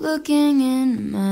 looking in my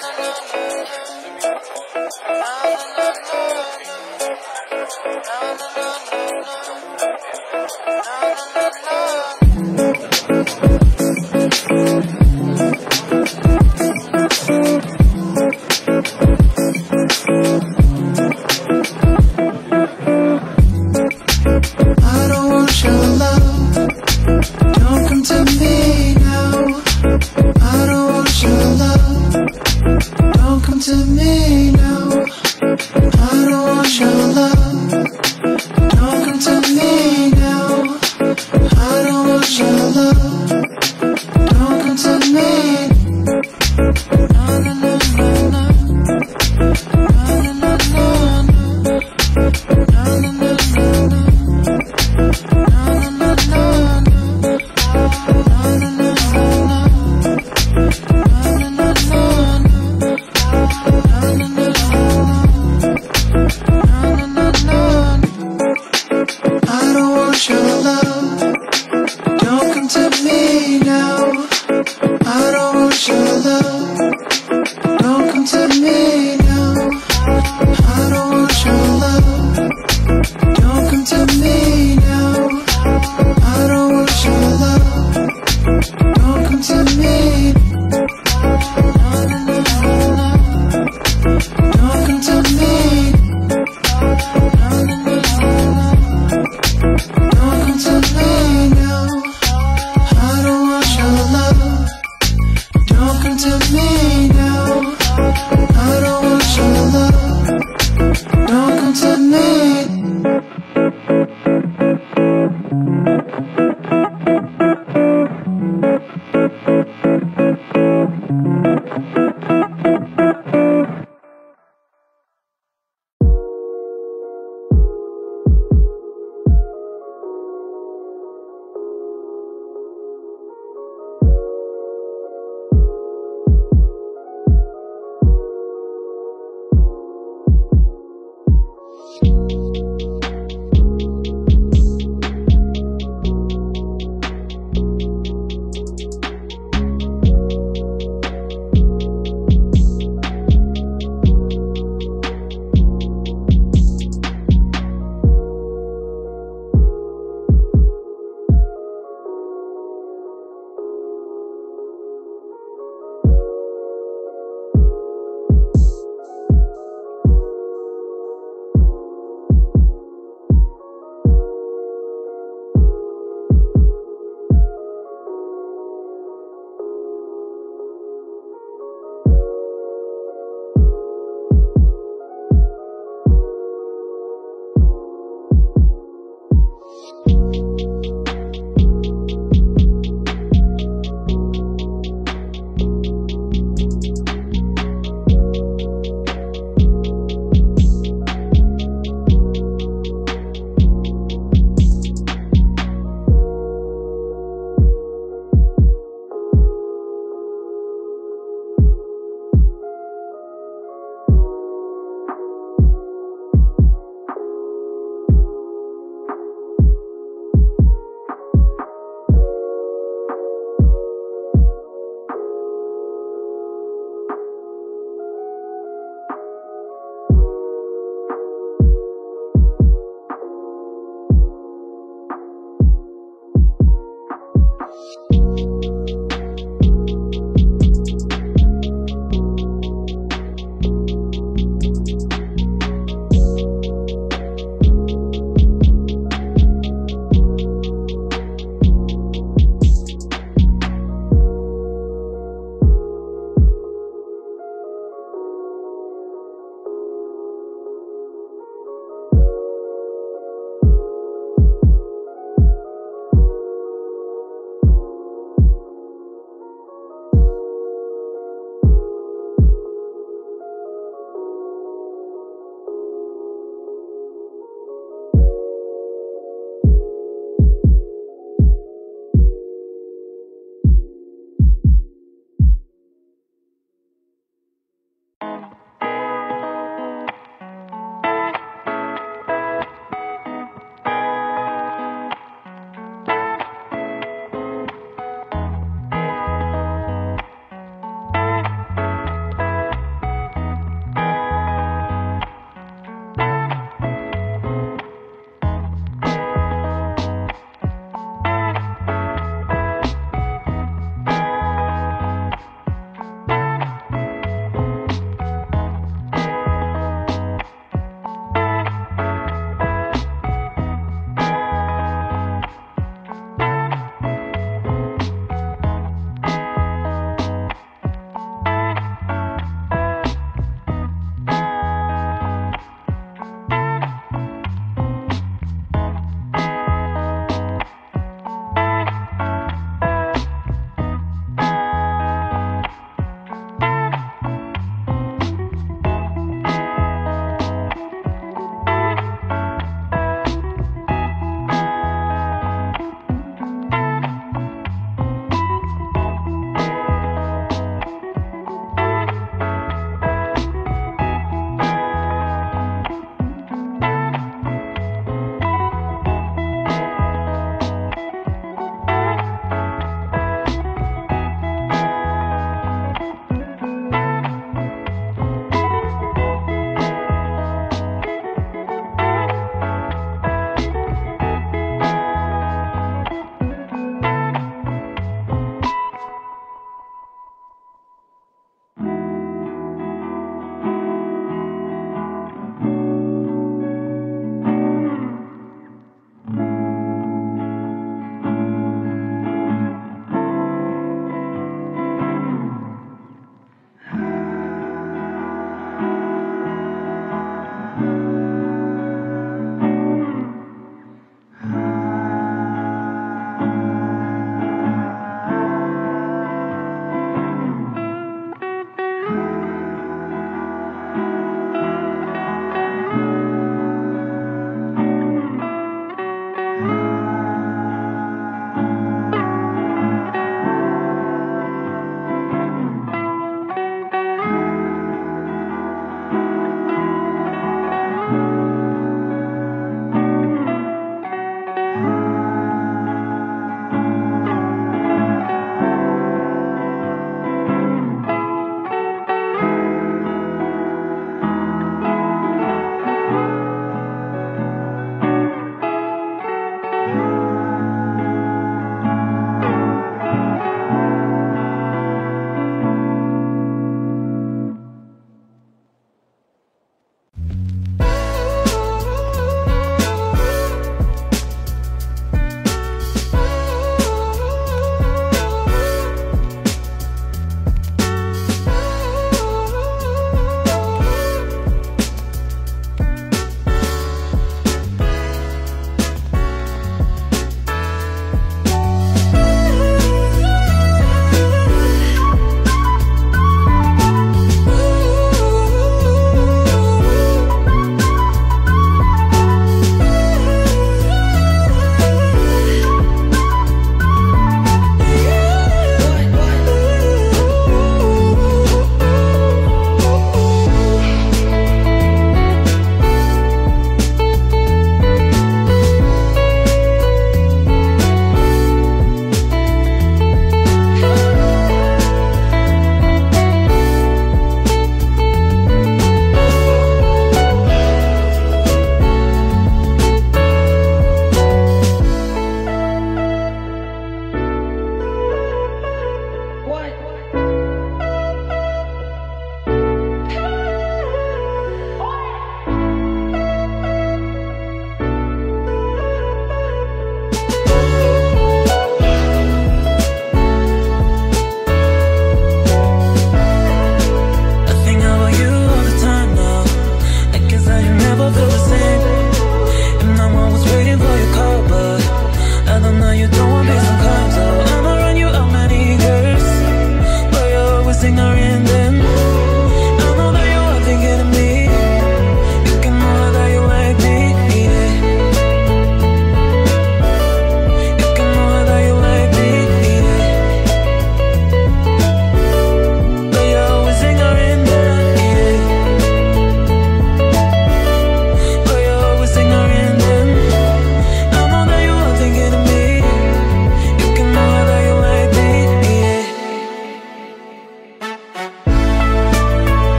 Don't come to me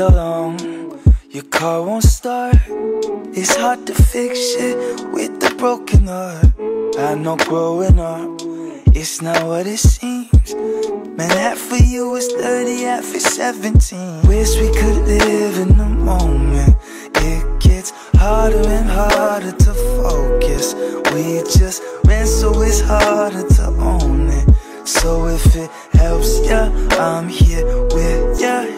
are long, your car won't start. It's hard to fix shit with a broken heart. I know growing up, it's not what it seems. Man, half of you is 30, half is 17. Wish we could live in the moment. It gets harder and harder to focus. We just ran, so it's harder to own it. So if it helps ya, I'm here with ya.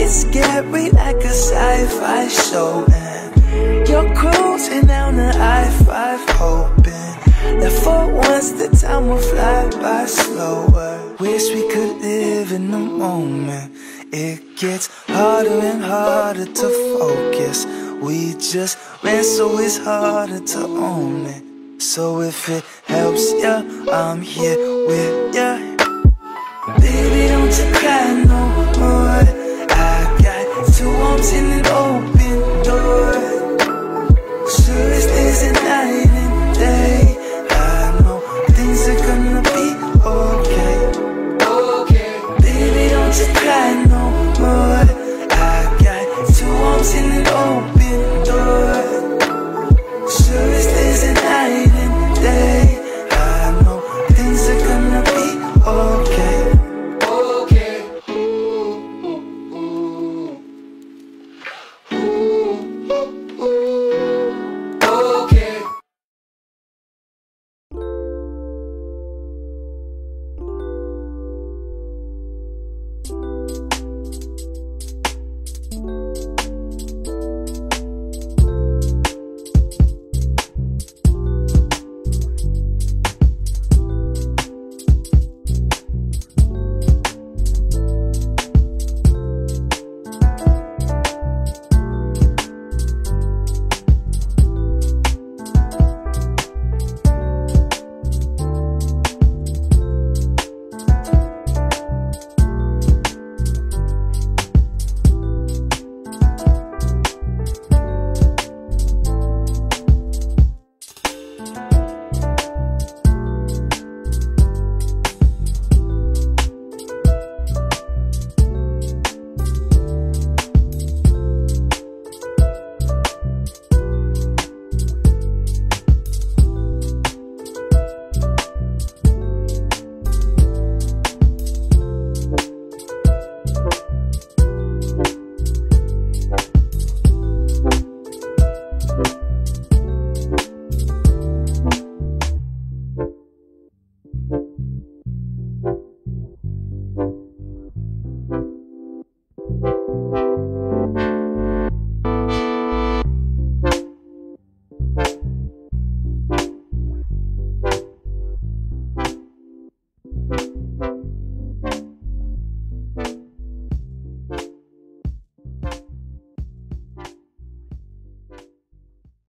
It's scary like a sci-fi show. And you're cruising down the I-5, hoping that for once the time will fly by slower. Wish we could live in the moment. It gets harder and harder to focus. We just ran, so it's harder to own it. So if it helps ya, I'm here with ya. Baby, don't you cry no more open door as there's a night and day. I know things are gonna be okay. Okay. Baby, don't you cry